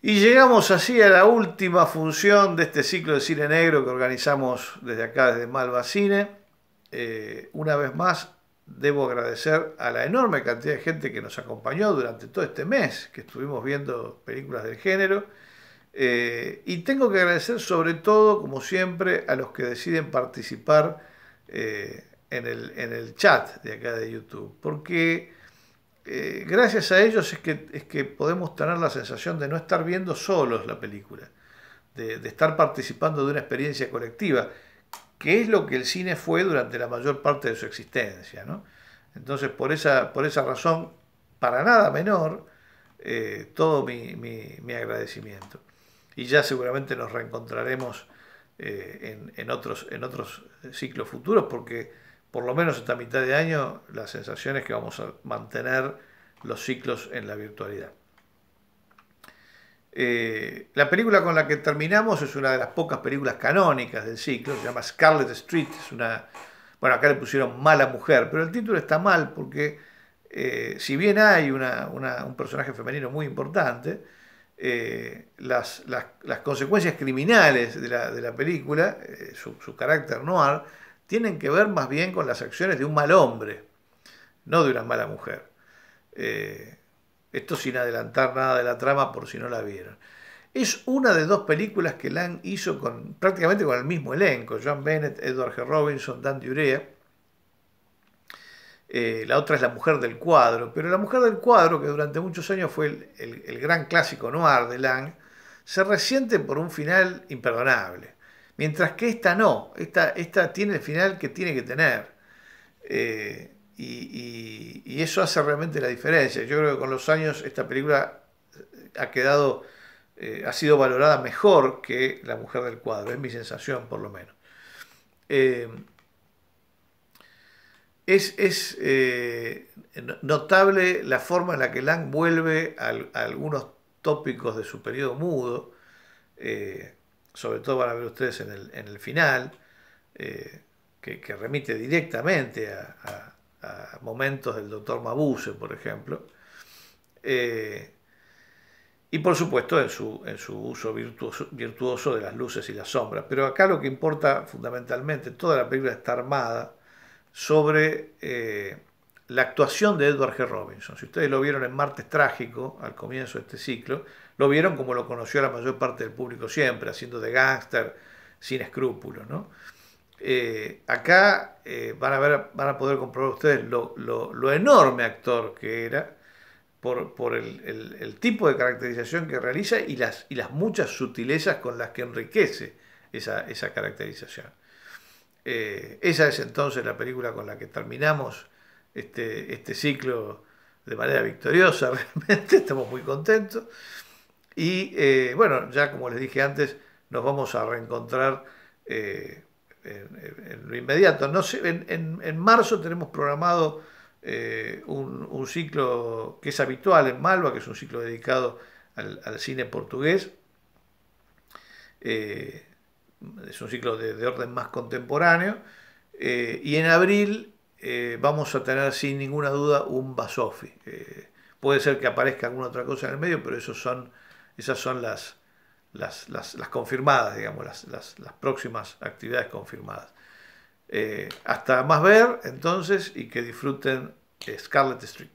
Y llegamos así a la última función de este ciclo de cine negro que organizamos desde acá, desde Malva Cine. Eh, una vez más, debo agradecer a la enorme cantidad de gente que nos acompañó durante todo este mes que estuvimos viendo películas del género. Eh, y tengo que agradecer sobre todo, como siempre, a los que deciden participar eh, en, el, en, el, chat de acá de YouTube. Porque eh, gracias a ellos es que, es que podemos tener la sensación de no estar viendo solos la película, de, estar participando de una experiencia colectiva, que es lo que el cine fue durante la mayor parte de su existencia. Entonces, por esa, por esa razón, para nada menor, eh, todo mi, mi, agradecimiento. Y ya seguramente nos reencontraremos eh, en, en, otros, en otros ciclos futuros, porque por lo menos esta mitad de año, la sensación es que vamos a mantener los ciclos en la virtualidad. Eh, la película con la que terminamos es una de las pocas películas canónicas del ciclo, se llama Scarlet Street, es una, bueno, acá le pusieron Mala Mujer, pero el título está mal porque eh, si bien hay un personaje femenino muy importante, eh, las, consecuencias criminales de la, película, su, su carácter noir, tienen que ver más bien con las acciones de un mal hombre, no de una mala mujer. Eh, esto sin adelantar nada de la trama por si no la vieron. Es una de dos películas que Lang hizo con, prácticamente con el mismo elenco, John Bennett, Edward G. Robinson, Dan Urea. Eh, la otra es La Mujer del Cuadro, pero La Mujer del Cuadro, que durante muchos años fue el gran clásico noir de Lang, se resiente por un final imperdonable. Mientras que esta no, esta, esta tiene el final que tiene que tener. Eh, y, eso hace realmente la diferencia. Yo creo que con los años esta película ha quedado, eh, ha sido valorada mejor que La Mujer del Cuadro, es mi sensación por lo menos. Eh, es, notable la forma en la que Lang vuelve a, algunos tópicos de su periodo mudo sobre todo van a ver ustedes en el, final, eh, que, remite directamente a, momentos del doctor Mabuse, por ejemplo, eh, y por supuesto en su, en su uso virtuoso, de las luces y las sombras. Pero acá lo que importa fundamentalmente, toda la película está armada sobre eh, la actuación de Edward G. Robinson. Si ustedes lo vieron en Martes Trágico, al comienzo de este ciclo, lo vieron como lo conoció la mayor parte del público siempre, haciendo de gángster sin escrúpulos. ¿no? Eh, acá eh, van, a ver, van a poder comprobar ustedes lo, enorme actor que era por, el, tipo de caracterización que realiza y las, muchas sutilezas con las que enriquece esa, caracterización. Eh, esa es entonces la película con la que terminamos este, este ciclo de manera victoriosa, realmente estamos muy contentos. Y eh, bueno, ya como les dije antes, nos vamos a reencontrar eh, en, lo inmediato. No sé, en, marzo tenemos programado eh, un, ciclo que es habitual en Malva, que es un ciclo dedicado al, cine portugués. es un ciclo de, orden más contemporáneo. y en abril vamos a tener sin ninguna duda un Basofi. puede ser que aparezca alguna otra cosa en el medio, pero esos son esas son las, las, confirmadas, digamos, las, próximas actividades confirmadas. Eh, hasta más ver entonces y que disfruten Scarlet Street.